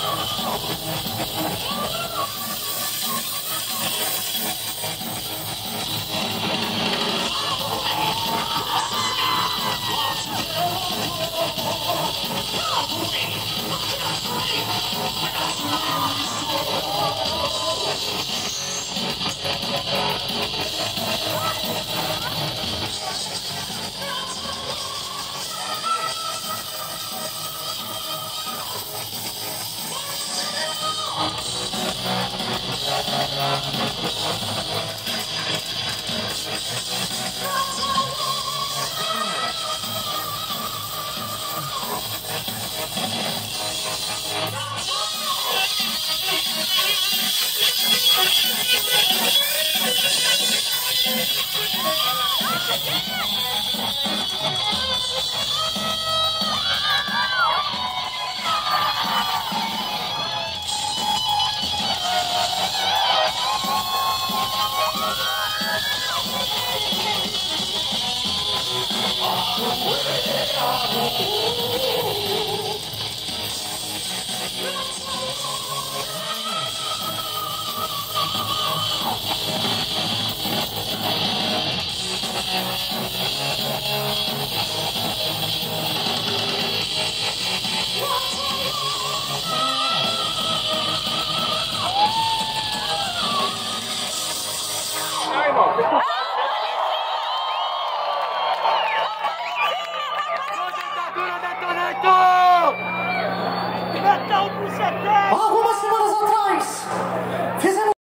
Oh, my God. Thank